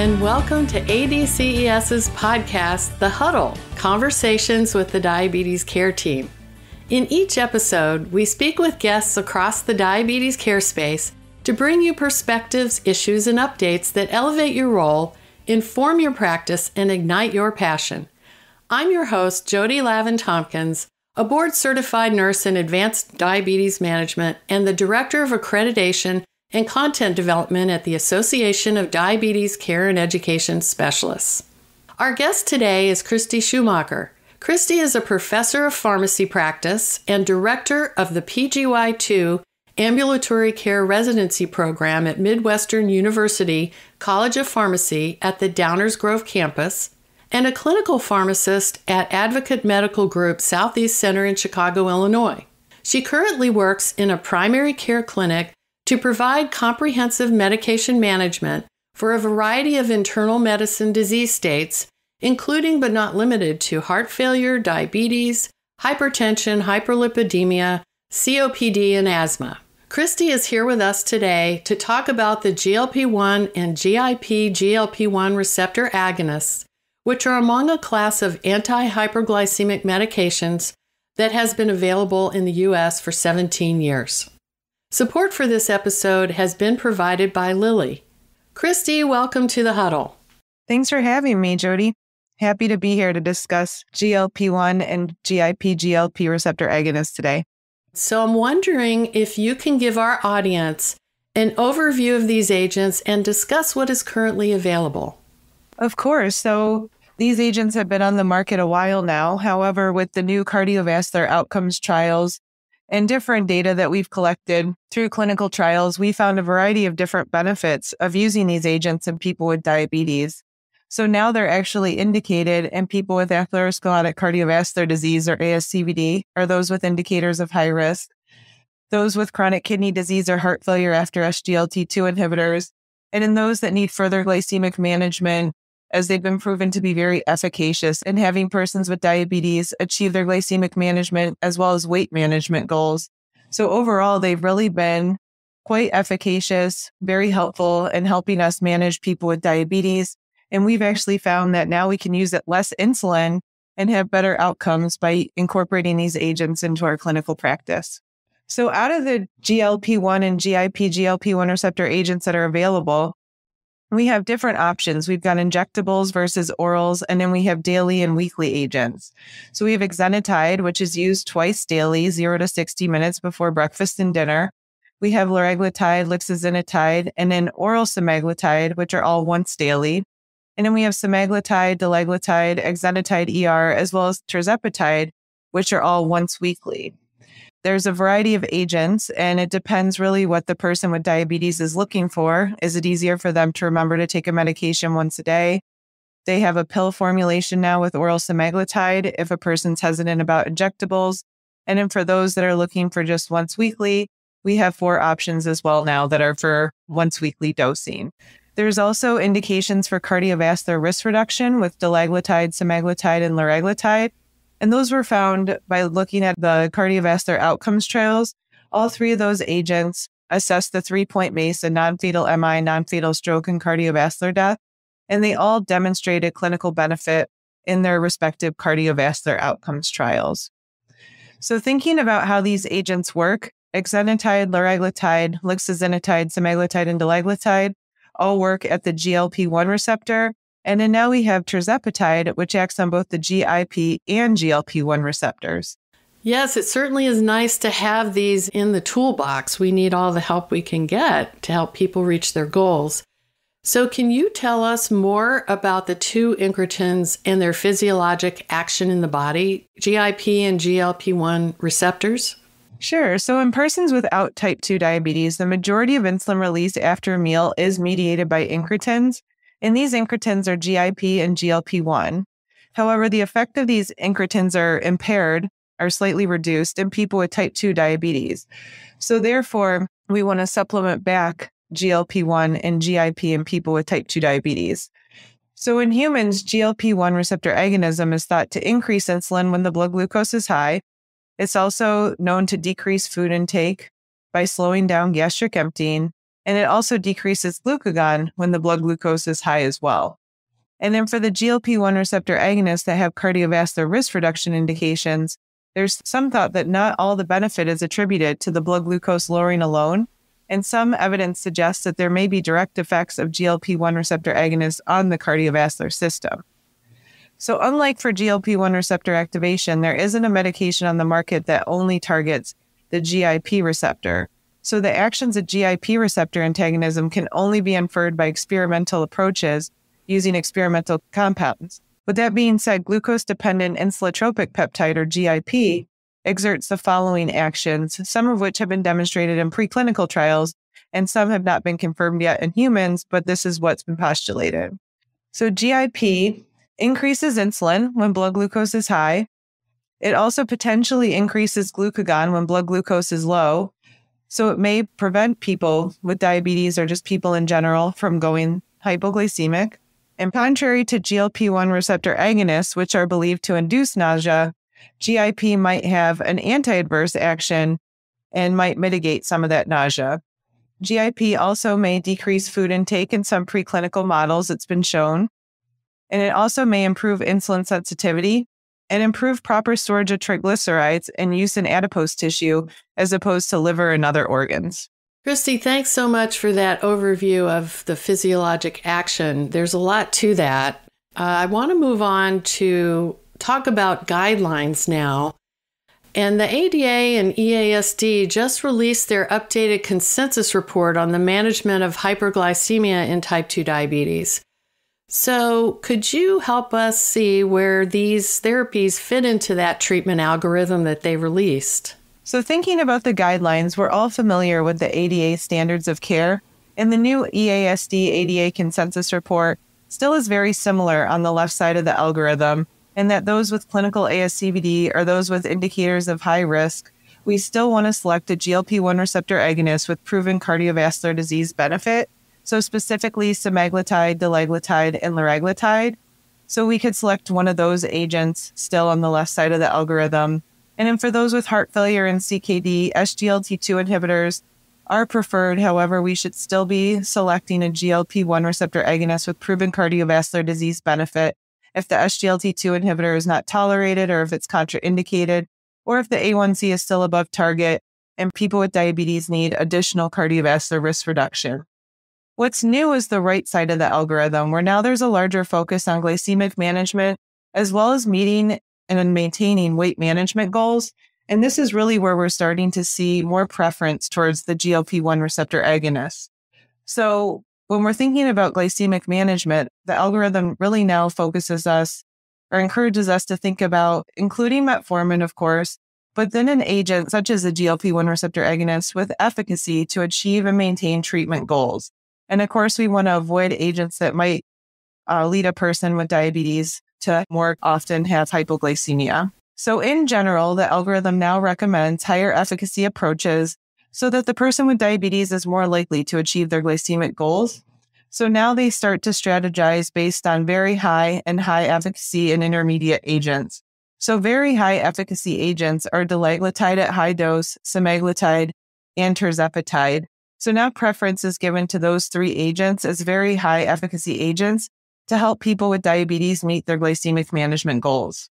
and welcome to ADCES's podcast, The Huddle Conversations with the Diabetes Care Team. In each episode, we speak with guests across the diabetes care space to bring you perspectives, issues, and updates that elevate your role, inform your practice, and ignite your passion. I'm your host, Jody Lavin Tompkins, a board certified nurse in advanced diabetes management and the director of accreditation and content development at the Association of Diabetes Care and Education Specialists. Our guest today is Christie Schumacher. Christie is a professor of pharmacy practice and director of the PGY2 Ambulatory Care Residency Program at Midwestern University College of Pharmacy at the Downers Grove campus, and a clinical pharmacist at Advocate Medical Group Southeast Center in Chicago, Illinois. She currently works in a primary care clinic to provide comprehensive medication management for a variety of internal medicine disease states, including but not limited to heart failure, diabetes, hypertension, hyperlipidemia, COPD, and asthma. Christie is here with us today to talk about the GLP 1 and GIP GLP 1 receptor agonists, which are among a class of anti hyperglycemic medications that has been available in the U.S. for 17 years. Support for this episode has been provided by Lilly. Christie, welcome to the huddle. Thanks for having me, Jody. Happy to be here to discuss GLP 1 and GIP GLP receptor agonists today. So, I'm wondering if you can give our audience an overview of these agents and discuss what is currently available. Of course. So, these agents have been on the market a while now. However, with the new cardiovascular outcomes trials and different data that we've collected through clinical trials, we found a variety of different benefits of using these agents in people with diabetes. So now they're actually indicated in people with atherosclerotic cardiovascular disease or ASCVD, or those with indicators of high risk, those with chronic kidney disease or heart failure after SGLT2 inhibitors, and in those that need further glycemic management as they've been proven to be very efficacious in having persons with diabetes achieve their glycemic management as well as weight management goals. So overall, they've really been quite efficacious, very helpful in helping us manage people with diabetes. And we've actually found that now we can use it less insulin and have better outcomes by incorporating these agents into our clinical practice. So out of the GLP-1 and GIP GLP-1 receptor agents that are available, we have different options. We've got injectables versus orals, and then we have daily and weekly agents. So we have exenatide, which is used twice daily, zero to 60 minutes before breakfast and dinner. We have liraglutide, lixisenatide, and then oral semaglutide, which are all once daily. And then we have semaglutide, dulaglutide, exenatide ER, as well as tirzepatide, which are all once weekly. There's a variety of agents, and it depends really what the person with diabetes is looking for. Is it easier for them to remember to take a medication once a day? They have a pill formulation now with oral semaglutide if a person's hesitant about injectables. And then for those that are looking for just once weekly, we have four options as well now that are for once weekly dosing. There's also indications for cardiovascular risk reduction with dulaglutide, semaglutide, and liraglutide. And those were found by looking at the cardiovascular outcomes trials. All three of those agents assessed the three point MACE and non fatal MI, non fatal stroke, and cardiovascular death. And they all demonstrated clinical benefit in their respective cardiovascular outcomes trials. So, thinking about how these agents work, exenatide, liraglutide, lixisenatide, semaglutide, and dulaglutide all work at the GLP 1 receptor and then now we have tirzepatide, which acts on both the GIP and GLP 1 receptors. Yes, it certainly is nice to have these in the toolbox. We need all the help we can get to help people reach their goals. So, can you tell us more about the two incretins and their physiologic action in the body, GIP and GLP 1 receptors? Sure. So, in persons without type 2 diabetes, the majority of insulin release after a meal is mediated by incretins, and these incretins are GIP and GLP 1. However, the effect of these incretins are impaired, are slightly reduced in people with type 2 diabetes. So, therefore, we want to supplement back GLP 1 and GIP in people with type 2 diabetes. So, in humans, GLP 1 receptor agonism is thought to increase insulin when the blood glucose is high. It's also known to decrease food intake by slowing down gastric emptying And it also decreases glucagon when the blood glucose is high as well. And then for the GLP 1 receptor agonists that have cardiovascular risk reduction indications, there's some thought that not all the benefit is attributed to the blood glucose lowering alone. And some evidence suggests that there may be direct effects of GLP 1 receptor agonists on the cardiovascular system. So, unlike for GLP 1 receptor activation, there isn't a medication on the market that only targets the GIP receptor. So, the actions of GIP receptor antagonism can only be inferred by experimental approaches using experimental compounds. With that being said, glucose dependent insulinotropic peptide, or GIP, exerts the following actions, some of which have been demonstrated in preclinical trials, and some have not been confirmed yet in humans, but this is what's been postulated. So, GIP increases insulin when blood glucose is high. It also potentially increases glucagon when blood glucose is low. So, it may prevent people with diabetes or just people in general from going hypoglycemic. And contrary to GLP 1 receptor agonists, which are believed to induce nausea, GIP might have an anti adverse action and might mitigate some of that nausea. GIP also may decrease food intake in some preclinical models, it's been shown. And it also may improve insulin sensitivity and improve proper storage of triglycerides and use in adipose tissue as opposed to liver and other organs. Christie, thanks so much for that overview of the physiologic action. There's a lot to that. Uh, I want to move on to talk about guidelines now. And the ADA and EASD just released their updated consensus report on the management of hyperglycemia in type 2 diabetes. So, could you help us see where these therapies fit into that treatment algorithm that they released? So, thinking about the guidelines, we're all familiar with the ADA standards of care, and the new EASD ADA consensus report still is very similar on the left side of the algorithm, and that those with clinical ASCVD or those with indicators of high risk, we still want to select a GLP 1 receptor agonist with proven cardiovascular disease benefit. So, specifically, semaglutide, dulaglutide, and liraglutide. So, we could select one of those agents still on the left side of the algorithm and then for those with heart failure and CKD, SGLT2 inhibitors are preferred. However, we should still be selecting a GLP 1 receptor agonist with proven cardiovascular disease benefit if the SGLT2 inhibitor is not tolerated or if it's contraindicated, or if the A1C is still above target and people with diabetes need additional cardiovascular risk reduction. What's new is the right side of the algorithm, where now there's a larger focus on glycemic management, as well as meeting and maintaining weight management goals. And this is really where we're starting to see more preference towards the GLP 1 receptor agonist. So, when we're thinking about glycemic management, the algorithm really now focuses us or encourages us to think about including metformin, of course, but then an agent such as a GLP 1 receptor agonist with efficacy to achieve and maintain treatment goals. And of course, we want to avoid agents that might uh, lead a person with diabetes to more often have hypoglycemia. So, in general, the algorithm now recommends higher efficacy approaches so that the person with diabetes is more likely to achieve their glycemic goals. So now they start to strategize based on very high and high efficacy and intermediate agents. So very high efficacy agents are dulaglutide at high dose, semaglutide, and tirzepatide. So now preference is given to those three agents as very high efficacy agents to help people with diabetes meet their glycemic management goals.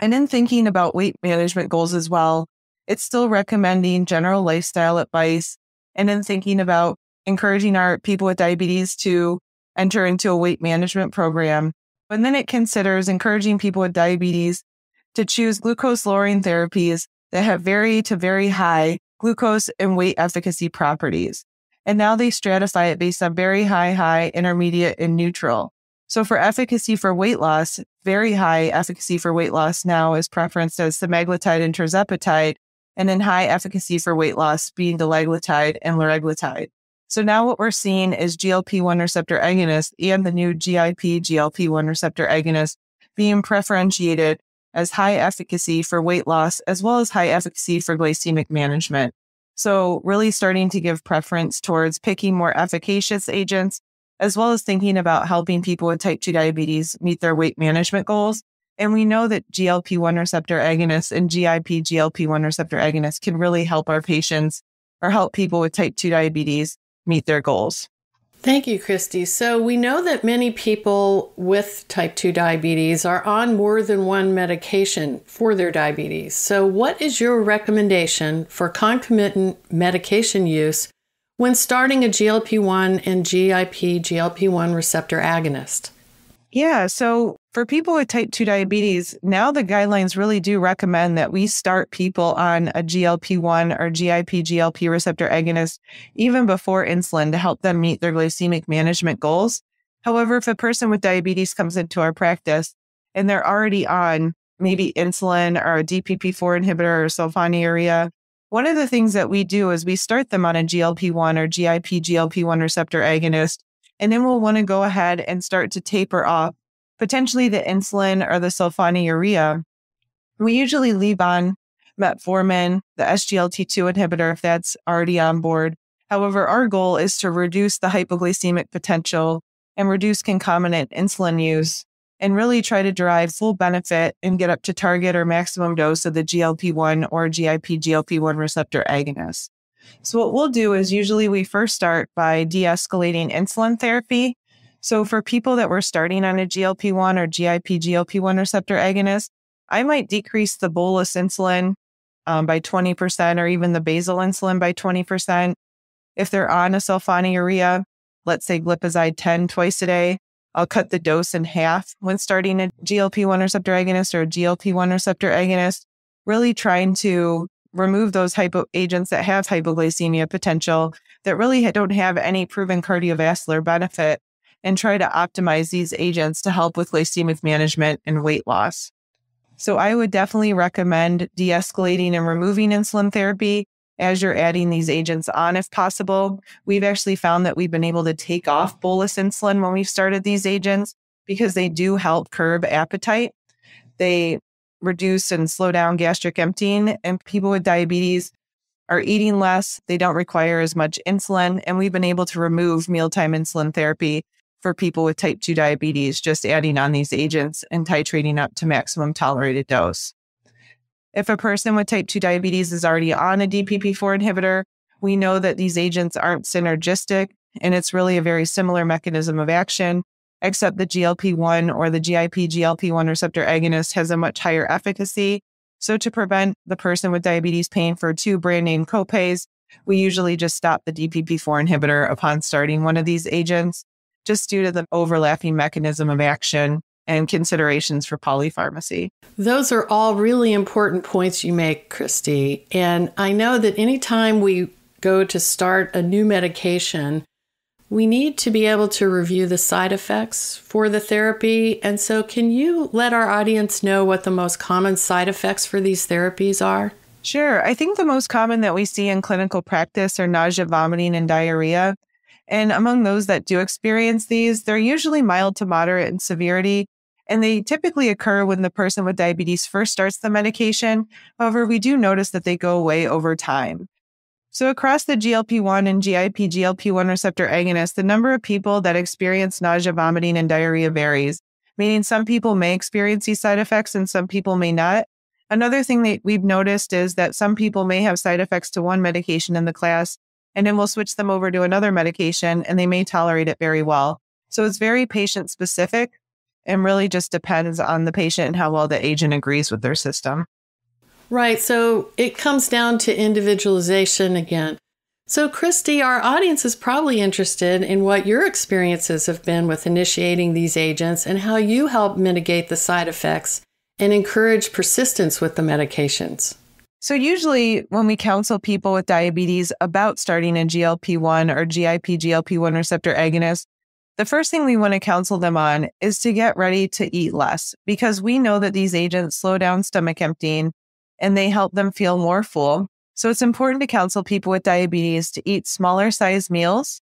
And in thinking about weight management goals as well, it's still recommending general lifestyle advice and in thinking about encouraging our people with diabetes to enter into a weight management program. And then it considers encouraging people with diabetes to choose glucose lowering therapies that have very to very high glucose and weight efficacy properties. And now they stratify it based on very high, high, intermediate, and neutral. So for efficacy for weight loss, very high efficacy for weight loss now is preferenced as semaglutide and tirzepatide, and then high efficacy for weight loss being dulaglutide and liraglutide. So now what we're seeing is GLP-1 receptor agonist and the new GIP GLP-1 receptor agonist being preferentiated as high efficacy for weight loss as well as high efficacy for glycemic management. So really starting to give preference towards picking more efficacious agents as well as thinking about helping people with type 2 diabetes meet their weight management goals. And we know that GLP 1 receptor agonists and GIP GLP 1 receptor agonists can really help our patients or help people with type 2 diabetes meet their goals. Thank you, Christie. So, we know that many people with type 2 diabetes are on more than one medication for their diabetes. So, what is your recommendation for concomitant medication use when starting a GLP 1 and GIP GLP 1 receptor agonist? Yeah. So for people with type 2 diabetes, now the guidelines really do recommend that we start people on a GLP 1 or GIP GLP receptor agonist even before insulin to help them meet their glycemic management goals. However, if a person with diabetes comes into our practice and they're already on maybe insulin or a DPP4 inhibitor or sulfonylurea, one of the things that we do is we start them on a GLP 1 or GIP GLP 1 receptor agonist and then we'll want to go ahead and start to taper off potentially the insulin or the sulfonylurea. We usually leave on metformin, the SGLT2 inhibitor, if that's already on board. However, our goal is to reduce the hypoglycemic potential and reduce concomitant insulin use and really try to derive full benefit and get up to target or maximum dose of the GLP 1 or GIP GLP 1 receptor agonist. So, what we'll do is usually we first start by de escalating insulin therapy. So, for people that were starting on a GLP 1 or GIP GLP 1 receptor agonist, I might decrease the bolus insulin um, by 20% or even the basal insulin by 20%. If they're on a sulfonylurea, let's say glipizide 10 twice a day, I'll cut the dose in half when starting a GLP 1 receptor agonist or a GLP 1 receptor agonist, really trying to remove those hypo agents that have hypoglycemia potential that really don't have any proven cardiovascular benefit and try to optimize these agents to help with glycemic management and weight loss. So I would definitely recommend de-escalating and removing insulin therapy as you're adding these agents on if possible. We've actually found that we've been able to take off bolus insulin when we've started these agents because they do help curb appetite. They reduce and slow down gastric emptying. And people with diabetes are eating less. They don't require as much insulin. And we've been able to remove mealtime insulin therapy for people with type 2 diabetes, just adding on these agents and titrating up to maximum tolerated dose. If a person with type 2 diabetes is already on a DPP4 inhibitor, we know that these agents aren't synergistic and it's really a very similar mechanism of action except the GLP 1 or the GIP GLP 1 receptor agonist has a much higher efficacy. So, to prevent the person with diabetes paying for two brand name copays, we usually just stop the DPP4 inhibitor upon starting one of these agents, just due to the overlapping mechanism of action and considerations for polypharmacy. Those are all really important points you make, Christie. And I know that anytime we go to start a new medication, we need to be able to review the side effects for the therapy. And so, can you let our audience know what the most common side effects for these therapies are? Sure. I think the most common that we see in clinical practice are nausea, vomiting, and diarrhea. And among those that do experience these, they're usually mild to moderate in severity. And they typically occur when the person with diabetes first starts the medication. However, we do notice that they go away over time. So, across the GLP 1 and GIP GLP 1 receptor agonists, the number of people that experience nausea, vomiting, and diarrhea varies, meaning some people may experience these side effects and some people may not. Another thing that we've noticed is that some people may have side effects to one medication in the class, and then we'll switch them over to another medication and they may tolerate it very well. So, it's very patient specific and really just depends on the patient and how well the agent agrees with their system. Right. So it comes down to individualization again. So, Christie, our audience is probably interested in what your experiences have been with initiating these agents and how you help mitigate the side effects and encourage persistence with the medications. So, usually when we counsel people with diabetes about starting a GLP 1 or GIP GLP 1 receptor agonist, the first thing we want to counsel them on is to get ready to eat less because we know that these agents slow down stomach emptying and they help them feel more full. So it's important to counsel people with diabetes to eat smaller size meals,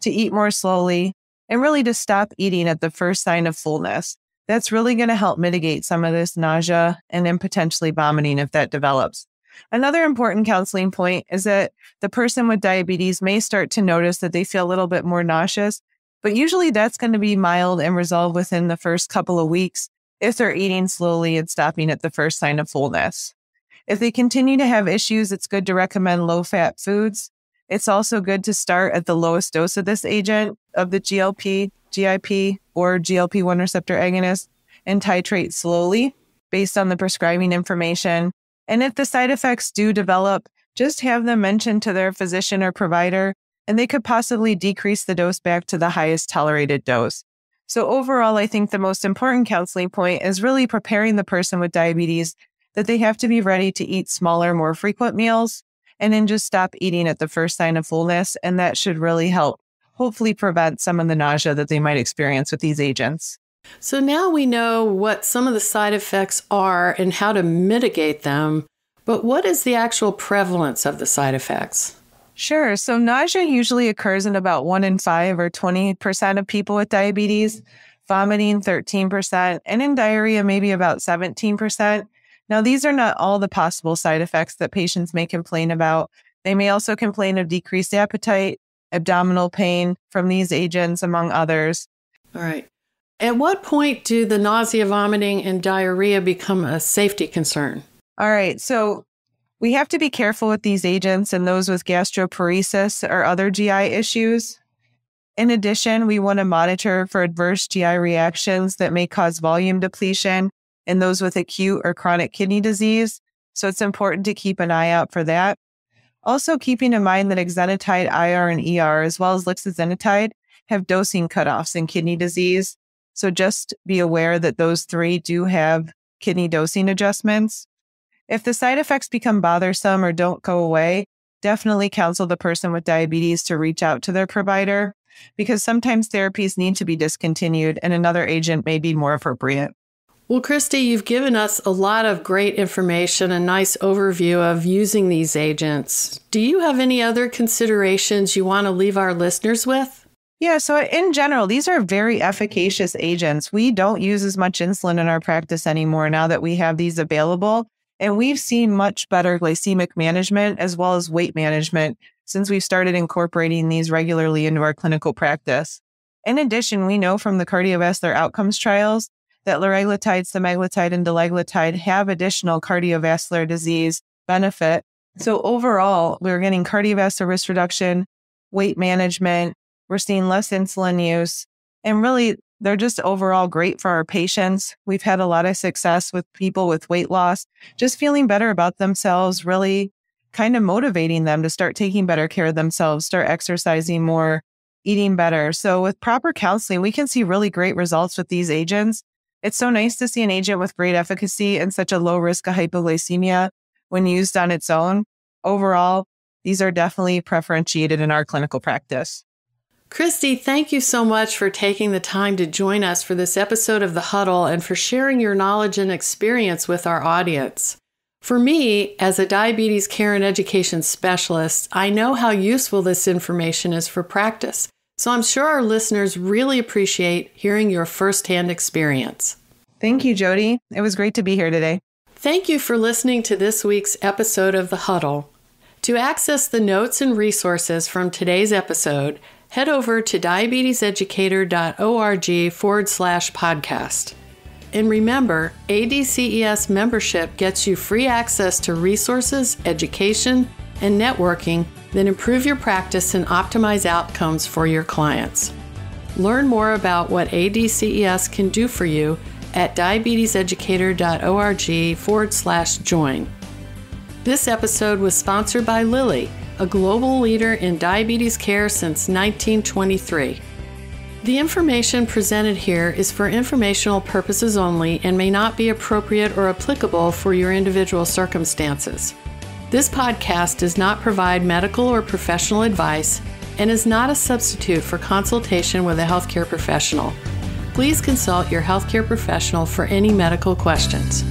to eat more slowly, and really to stop eating at the first sign of fullness. That's really going to help mitigate some of this nausea and then potentially vomiting if that develops. Another important counseling point is that the person with diabetes may start to notice that they feel a little bit more nauseous, but usually that's going to be mild and resolved within the first couple of weeks if they're eating slowly and stopping at the first sign of fullness. If they continue to have issues, it's good to recommend low fat foods. It's also good to start at the lowest dose of this agent of the GLP, GIP, or GLP 1 receptor agonist and titrate slowly based on the prescribing information. And if the side effects do develop, just have them mentioned to their physician or provider, and they could possibly decrease the dose back to the highest tolerated dose. So, overall, I think the most important counseling point is really preparing the person with diabetes that they have to be ready to eat smaller, more frequent meals and then just stop eating at the first sign of fullness. And that should really help, hopefully, prevent some of the nausea that they might experience with these agents. So now we know what some of the side effects are and how to mitigate them. But what is the actual prevalence of the side effects? Sure. So nausea usually occurs in about one in five or 20% of people with diabetes, vomiting 13%, and in diarrhea, maybe about 17%. Now, these are not all the possible side effects that patients may complain about. They may also complain of decreased appetite, abdominal pain from these agents, among others. All right. At what point do the nausea, vomiting, and diarrhea become a safety concern? All right. So we have to be careful with these agents and those with gastroparesis or other GI issues. In addition, we want to monitor for adverse GI reactions that may cause volume depletion in those with acute or chronic kidney disease. So it's important to keep an eye out for that. Also, keeping in mind that exenatide IR and ER, as well as lixisenatide, have dosing cutoffs in kidney disease. So just be aware that those three do have kidney dosing adjustments. If the side effects become bothersome or don't go away, definitely counsel the person with diabetes to reach out to their provider because sometimes therapies need to be discontinued and another agent may be more appropriate. Well, Christie, you've given us a lot of great information, a nice overview of using these agents. Do you have any other considerations you want to leave our listeners with? Yeah, so in general, these are very efficacious agents. We don't use as much insulin in our practice anymore now that we have these available. And we've seen much better glycemic management as well as weight management since we've started incorporating these regularly into our clinical practice. In addition, we know from the cardiovascular outcomes trials that liraglutide, semaglutide, and dulaglutide have additional cardiovascular disease benefit. So overall, we're getting cardiovascular risk reduction, weight management, we're seeing less insulin use, and really they're just overall great for our patients. We've had a lot of success with people with weight loss, just feeling better about themselves, really kind of motivating them to start taking better care of themselves, start exercising more, eating better. So with proper counseling, we can see really great results with these agents. It's so nice to see an agent with great efficacy and such a low risk of hypoglycemia when used on its own. Overall, these are definitely preferentiated in our clinical practice. Christie, thank you so much for taking the time to join us for this episode of The Huddle and for sharing your knowledge and experience with our audience. For me, as a diabetes care and education specialist, I know how useful this information is for practice so I'm sure our listeners really appreciate hearing your firsthand experience. Thank you, Jody. It was great to be here today. Thank you for listening to this week's episode of The Huddle. To access the notes and resources from today's episode, head over to diabeteseducator.org forward slash podcast. And remember, ADCES membership gets you free access to resources, education, and networking then improve your practice and optimize outcomes for your clients. Learn more about what ADCES can do for you at diabeteseducator.org forward slash join. This episode was sponsored by Lilly, a global leader in diabetes care since 1923. The information presented here is for informational purposes only and may not be appropriate or applicable for your individual circumstances. This podcast does not provide medical or professional advice and is not a substitute for consultation with a healthcare professional. Please consult your healthcare professional for any medical questions.